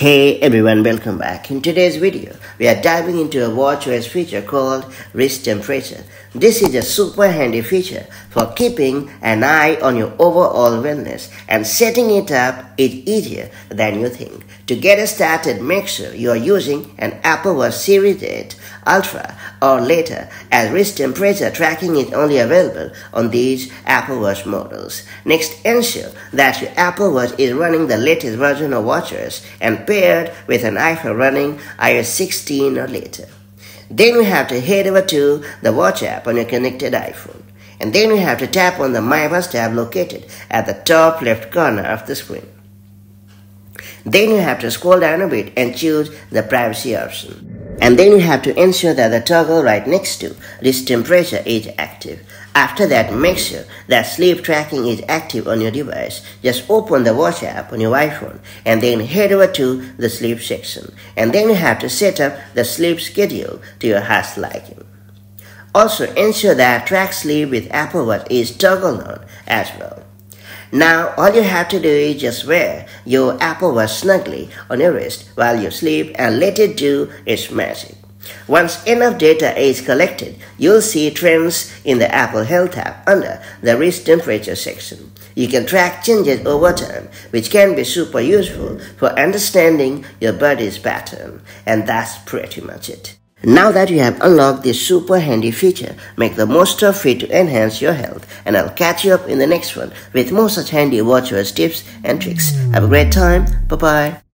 Hey everyone, welcome back. In today's video, we are diving into a WatchOS feature called Wrist Temperature. This is a super handy feature for keeping an eye on your overall wellness and setting it up is easier than you think. To get started, make sure you are using an Apple Watch Series 8 Ultra or later as wrist temperature tracking is only available on these Apple Watch models. Next, ensure that your Apple Watch is running the latest version of WatchOS and paired with an iPhone running iOS 16 or later. Then you have to head over to the Watch app on your connected iPhone. And then you have to tap on the My Watch tab located at the top left corner of the screen. Then you have to scroll down a bit and choose the privacy option. And then you have to ensure that the toggle right next to this temperature is active. After that, make sure that sleep tracking is active on your device. Just open the watch app on your iPhone and then head over to the sleep section. And then you have to set up the sleep schedule to your heart's liking. Also, ensure that track sleep with Apple Watch is toggled on as well. Now, all you have to do is just wear your Apple Watch snugly on your wrist while you sleep and let it do its magic. Once enough data is collected, you'll see trends in the Apple Health app under the wrist temperature section. You can track changes over time, which can be super useful for understanding your body's pattern. And that's pretty much it. Now that you have unlocked this super handy feature, make the most of it to enhance your health and I'll catch you up in the next one with more such handy watchOS tips and tricks. Have a great time. Bye bye.